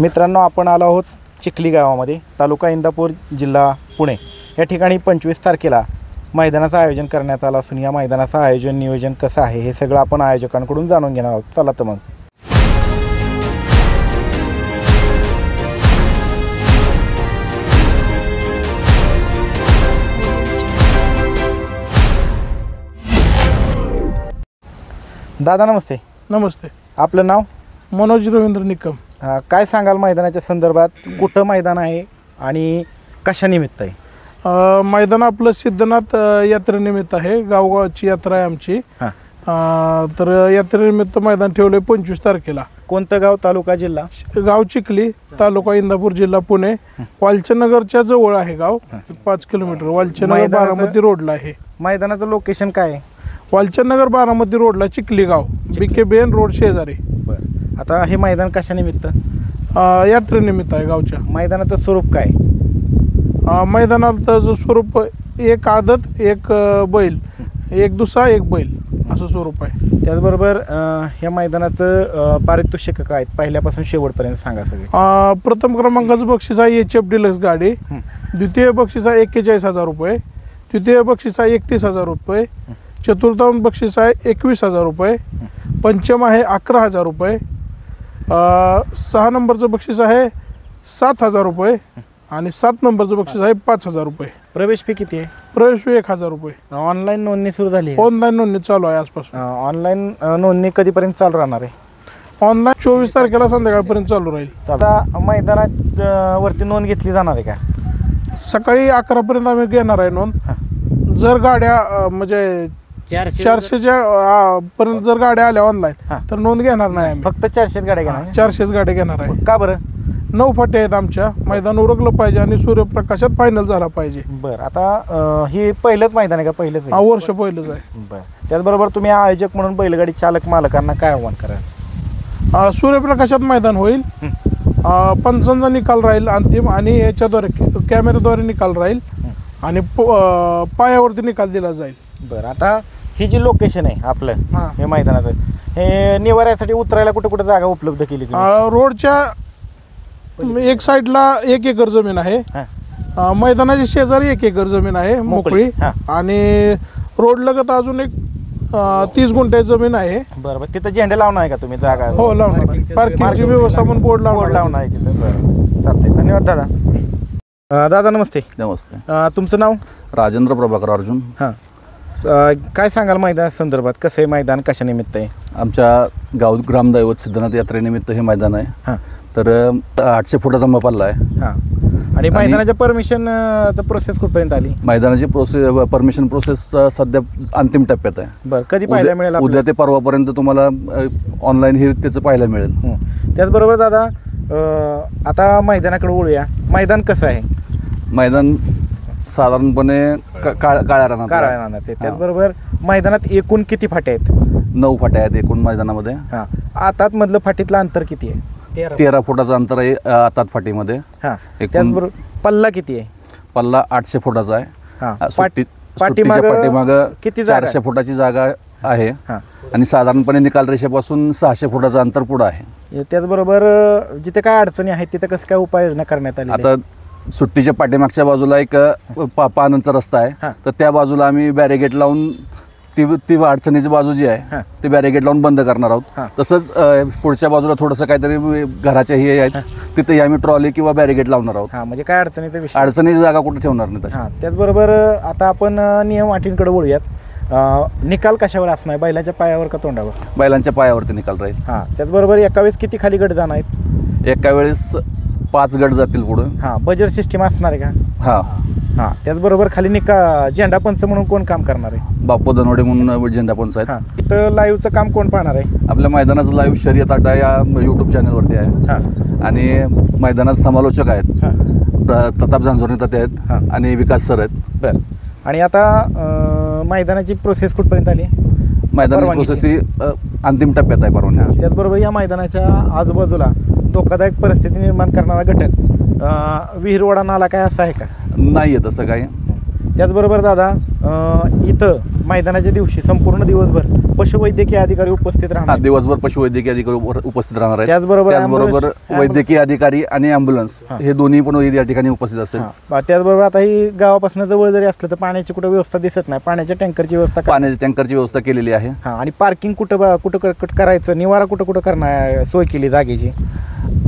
मित्रांनो आपण आलो आहोत चिखली गावामध्ये तालुका इंदापूर जिल्हा पुणे. या ठिकाणी पंचवीस तारखेला मैदानाचं आयोजन करण्यात आलं असून या मैदानाचं आयोजन नियोजन कसं आहे हे सगळं आपण आयोजकांकडून जाणून घेणार आहोत. चला तर मग. दादा नमस्ते. नमस्ते. आपलं नाव? मनोज रवींद्र निकम. अं, काय सांगाल मैदानाच्या संदर्भात? कुठं मैदान आहे आणि कशानिमित्त आहे? अ, मैदान आपलं सिद्धनाथ अ, यात्रेनिमित्त आहे. गावगावची यात्रा आहे आमची. हां. अ, तर यात्रेनिमित्त मैदान ठेवलं पंचवीस तारखेला. कोणतं गाव? तालुका जिल्हा? गाव चिखली तालुका इंदापूर जिल्हा पुणे. वालचनगरच्या जवळ आहे गाव. पाच किलोमीटर. वालचनगर मैदानाचं- बारामती रोडला आहे. मैदानाचं लोकेशन काय आहे? वालचनगर बारामती रोडला चिखली गाव. बी के बेन रोड शेजारी. बरं. आता हे मैदान कशानिमित्त? अ, यात्रेनिमित्त आहे गावच्या. मैदानाचं स्वरूप काय? अ, मैदानाचं स्वरूप एक आदत एक अ, बैल. एक दुसरा एक बैल. असं स्वरूप आहे. त्याचबरोबर अं, ह्या मैदानाचं अं, पारितोषिक काय आहेत? पहिल्यापासून शेवटपर्यंत सांगा सगळे. अ, प्रथम क्रमांकाचं बक्षीस आहे एच एफ डिलक्स गाडी. हं. द्वितीय बक्षीस आहे एक्केचाळीस हजार रुपये. तृतीय बक्षीस आहे एकतीस हजार रुपये. चतुर्थांश बक्षीस आहे एकवीस हजार रुपये. पंचम आहे अकरा हजार रुपये. सहा नंबरचं बक्षीस आहे सात हजार रुपये आणि सात नंबरचं बक्षीस आहे पाच हजार रुपये. प्रवेश फी किती आहे? प्रवेश फी एक हजार रुपये. ऑनलाईन नोंदणी सुरू झाली ऑनलाईन नोंदणी चालू आहे आजपासून. ऑनलाईन नोंदणी कधीपर्यंत चालू राहणार आहे? ऑनलाईन चोवीस तारखेला संध्याकाळपर्यंत चालू राहील. आता मैदानात अं, वरती नोंद घेतली जाणार आहे का? सकाळी अकरापर्यंत आम्ही घेणार आहे नोंद. जर गाड्या अ, म्हणजे चारशेच्या अ, पर्यंत जर गाड्या आल्या ऑनलाईन. तर नोंद घेणार नाही आम्ही. फक्त चारशे गाड्या घेणार? चारशेच गाड्या घेणार आहे. का बरं? नऊ फाटे आहेत आमच्या मैदान उरकलं पाहिजे आणि सूर्यप्रकाशात फायनल झाला पाहिजे. बरं आता अं, ही पहिलंच मैदान आहे का? पहिलंच हा आहे वर्ष पहिलंच आहे. बरं त्याचबरोबर तुम्ही आयोजक म्हणून बैलगाडी चालक मालकांना काय आव्हान कराल? सूर्यप्रकाशात मैदान होईल. पंचांचा निकाल राहील अंतिम आणि याच्याद्वारे कॅमेऱ्याद्वारे निकाल राहील. आणि प- पायावरती निकाल दिला जाईल. बरं आता ही जी लोकेशन आहे आपलं हां. हे मैदानाचं हे निवाऱ्यासाठी उतरायला कुठे कुठे जागा उपलब्ध केली तुम्ही? अ, रोडच्या एक साईडला एक एकर जमीन आहे. हां. अ, मैदानाच्या शेजारी एक एकर जमीन आहे मोकळी, मोकळी. हां. आणि रोड लगत अजून एक अ, तीस गुंठे जमीन आहे. बरं बरं. तिथं झेंडे लावणार आहे का तुम्ही जागा? हो लावणार पार्किंगची व्यवस्था पण बोर्ड बोर्ड लावणार लावणार आहे तिथं. बरं. चालतंय. धन्यवाद दादा. अं, दादा नमस्ते. नमस्ते. अं, तुमचं नाव? राजेंद्र प्रभाकर अर्जुन. हां. अं, काय सांगाल मैदान संदर्भात? कसं आहे मैदान? कशानिमित्त आहे? आमच्या गाव ग्रामदैवत सिद्धनाथ यात्रेनिमित्त हे मैदान आहे. हां. तर अ, आठशे फुटाचा मपाल्ला आहे. हां. आणि मैदानाच्या परमिशन प्रोसेस कुठपर्यंत आली? मैदानाची प्रोसेस परमिशन प्रोसेस सध्या अंतिम टप्प्यात आहे. बरं कधी पाहायला मिळेल उद्या उद्या ते परवापर्यंत तुम्हाला ऑनलाईन हे त्याचं पाहायला मिळेल. हं. त्याचबरोबर दादा अं, आता मैदानाकडे वळूया. मैदान कसं आहे? मैदान साधारणपणे का- काळ काळ्या रानात काळ्या आहे. रानाचे हां. त्याचबरोबर मैदानात एकूण किती फाटे आहेत? नऊ फाट्या आहेत एकूण मैदानामध्ये. हां. आतात मधलं फाटीतलं अंतर किती आहे? तेरा. फुटाचं अंतर आहे अ, आतात फाटीमध्ये. हां. एकूण- त्याचबरोबर पल्ला किती आहे? पल्ला आठशे फुटाचा आहे. हां. अ, सुट्टी पाठीमागं सुट्टीच्या पाठीमागं किती जागा चारशे आहे? फुटाची जागा आहे. हां. आणि साधारणपणे निकाल रेषेपासून सहाशे फुटाचं अंतर पुढं आहे. त्याचबरोबर अं, जिथे काय अडचणी आहेत तिथे कसं काय उपाययोजना करण्यात आली आता सुट्टीच्या पाठीमागच्या बाजूला एक पा पानांचा रस्ता. आहे. तर त्या बाजूला आम्ही बॅरिगेट लावून ती ती अडचणीची बाजू जी. आहे ती बॅरिगेट लावून बंद करणार. आहोत. तसंच पुढच्या बाजूला थोडंसं काहीतरी घराच्या हे आहेत तिथे आम्ही ट्रॉली किंवा बॅरिगेट लावणार आहोत. हां म्हणजे काय अडचणीचा विषय? अडचणीची जागा कुठे ठेवणार नाही हां त्याचबरोबर आता आपण नियम अटींकडे अं, निकाल कशावर असणार? बैलाच्या पायावर का तोंडावर? बैलांच्या पायावरती निकाल राहील. हां त्याचबरोबर एका वेळेस किती खाली गट जाणार आहेत? एका वेळेस पाच गट जातील पुढं. हां बजेट सिस्टीम असणार आहे का? हा. हां त्याचबरोबर खाली निका झेंडा पंच म्हणून कोण काम करणार आहे? बापू दनवडे म्हणून झेंडा पंच आहेत. हां इथं लाईव्हचं काम कोण पाहणार आहे? आपल्या मैदानाचं लाईव्ह शर्यत अड्डा या यूट्यूब चॅनलवरती आहे. हां. आणि मैदानात समालोचक आहेत. हां. प्र- प्रताप झांझोर्णे ताते हां. आहेत आणि विकास सर आहेत. बरं. आणि आता अं, मैदानाची प्रोसेस कुठपर्यंत आली? मैदानाची परवानगीची. प्रोसेस ही अ, अंतिम टप्प्यात आहे परवानगी त्याचबरोबर या मैदानाच्या आजूबाजूला धोकादायक परिस्थिती निर्माण करणारा घटक. विहीरवाडा नाला काय असा आहे का? नाही आहे तसं काही. त्याचबरोबर दादा इथं मैदानाच्या दिवशी संपूर्ण दिवसभर पशुवैद्यकीय अधिकारी उपस्थित हा राहणार दिवसभर पशुवैद्यकीय अधिकारी उप- उपस्थित राहणार आहेत. त्याचबरोबर त्याचबरोबर ambulance- वैद्यकीय अधिकारी आणि अँब्युलन्स हे. दोन्ही पण या ठिकाणी उपस्थित असेल. हा. बा- त्याचबरोबर आता ही गावापासून जवळ जरी असलं तर पाण्याची कुठं व्यवस्था दिसत नाही. पाण्याच्या टँकरची व्यवस्था पाण्याच्या टँकरची व्यवस्था केलेली आहे. हा आणि पार्किंग कुठं बा- कुठं क- करायचं? निवारा कुठं कुठं करणार सोय केली जागेची?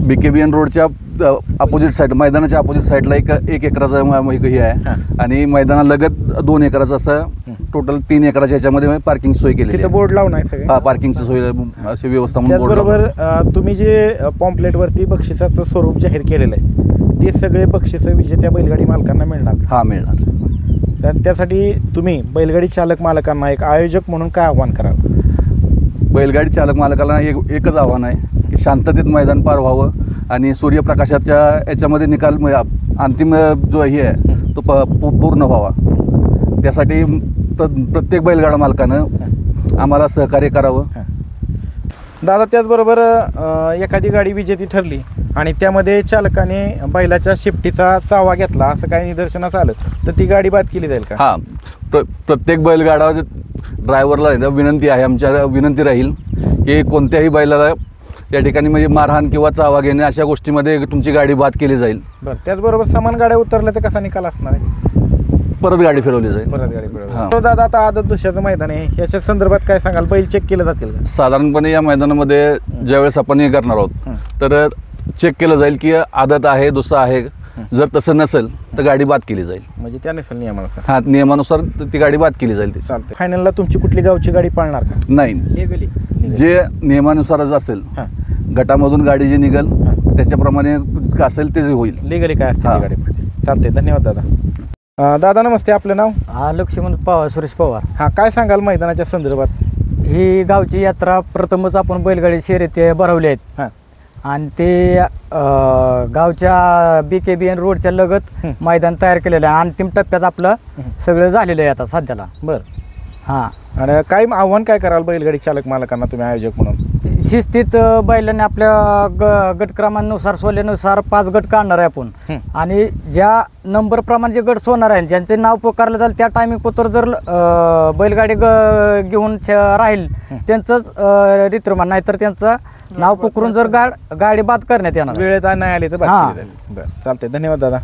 बीकेबीएन रोडच्या अपोजिट साईड मैदानाच्या अपोजिट साईडला एक एक एकराचा म- म- हे हा. आहे आणि मैदानालगत दोन एकराचं असं टोटल तीन एकराच्या ह्याच्यामध्ये पार्किंग सोय केलेली तिथं बोर्ड लावून आहे सगळे? हा पार्किंगची सोय अशी व्यवस्था म्हणून बोर्ड त्याचबरोबर लावला. अ, तुम्ही जे पॉम्पलेटवरती बक्षिसाचं स्वरूप जाहीर केलेलं आहे ते सगळे बक्षिस विजेत्या बैलगाडी मालकांना मिळणार. हा मिळणार. त्या- त्यासाठी तुम्ही बैलगाडी चालक मालकांना एक आयोजक म्हणून काय आव्हान कराल? बैलगाडी चालक मालकाला एक एकच आव्हान आहे की शांततेत मैदान पार व्हावं आणि सूर्यप्रकाशाच्या याच्यामध्ये निकाल म- अंतिम जो हे आहे तो प पू- पूर्ण व्हावा. त्यासाठी प्रत्येक बैलगाडा मालकानं आम्हाला सहकार्य करावं. दादा त्याचबरोबर एखादी गाडी विजेती ठरली आणि त्यामध्ये चालकाने बैलाच्या शिफ्टीचा चावा घेतला असं काही निदर्शनास आलं तर ती गाडी बाद केली जाईल का? हां. प्र प्रत्येक बैलगाडा ड्रायव्हरला विनंती आहे आमच्या विनंती राहील की कोणत्याही बैलाला या ठिकाणी म्हणजे मारहाण किंवा चावा घेणे अशा गोष्टीमध्ये तुमची गाडी बाद केली जाईल. बरं त्याचबरोबर समान गाड्या उतरल्या तर कसा निकाल असणार आहे? परत गाडी फिरवली जाईल. परत गाडी हा. पळवली. दादा आता आदत दुसऱ्याचं मैदान आहे. याच्या संदर्भात काय सांगाल? बैल चेक केले जातील का? साधारणपणे या मैदानामध्ये ज्यावेळेस आपण हे करणार आहोत. तर चेक केलं जाईल की आदत आहे दुसरा आहे. जर तसं नसेल तर गाडी बाद केली जाईल. म्हणजे त्या नसेल नियमानुसार. हा नियमानुसार ती गाडी बाद केली जाईल ती. चालते फायनलला तुमची कुठली गावची गाडी पाळणार का? नाही. जे नियमानुसारच असेल हां. गटामधून गाडी जी निघल त्याच्याप्रमाणे असेल ते होईल. लिगली काय असते हा. गाडी चालते धन्यवाद दादा. अं, दादा नमस्ते आपलं नाव? हा लक्ष्मण पवार सुरेश पवार. हां काय सांगाल मैदानाच्या संदर्भात? ही गावची यात्रा प्रथमच आपण बैलगाडी शर्यती भरवली आहेत. हां. आणि ते अं, गावच्या बी के बी एन रोडच्या लगत हं. मैदान तयार केलेलं आहे. अंतिम टप्प्यात आपलं हं. सगळं झालेलं आहे आता सध्याला. बरं. हां. आणि काय आव्हान काय कराल बैलगाडी चालक मालकांना तुम्ही आयोजक म्हणून? शिस्तीत बैलांनी आपल्या ग गट क्रमांनुसार सोल्यानुसार पाच गट काढणार आहे आपण. आणि ज्या नंबर प्रमाणे जे गट सोडणार आहे ज्यांचे नाव पुकारलं जाईल त्या टायमिंग पत्र जर बैलगाडी ग घेऊन छ- राहील त्यांचंच रित्रमान नाही तर त्यांचं नाव पुकरून जर गाड गाडी बाद करण्यात येणार. वेळेत नाही आले तर हां. चालते धन्यवाद दादा.